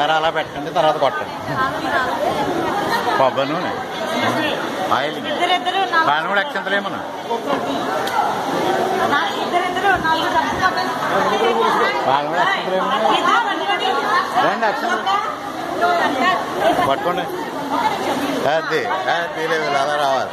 అలా పెట్టండి తర్వాత కొట్టండి. కొబ్బరి నూనె? ఆయిల్ ఇద్దరిద్దరు కూడా ఎక్కించలేమన్నా అక్షంతలు ఏమన్నా నా- రండి పట్టుకోండి. అది అది లేదు అలా రావాలి.